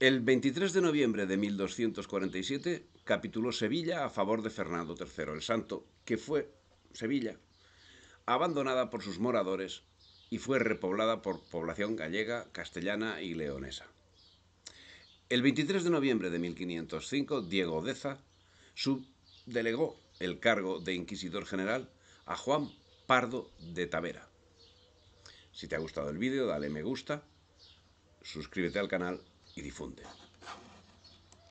El 23 de noviembre de 1247 capituló Sevilla a favor de Fernando III el Santo, que fue Sevilla abandonada por sus moradores y fue repoblada por población gallega, castellana y leonesa. El 23 de noviembre de 1505, Diego Deza subdelegó el cargo de Inquisidor General a Juan Pardo de Tavera. Si te ha gustado el vídeo, dale me gusta, suscríbete al canal y difunde.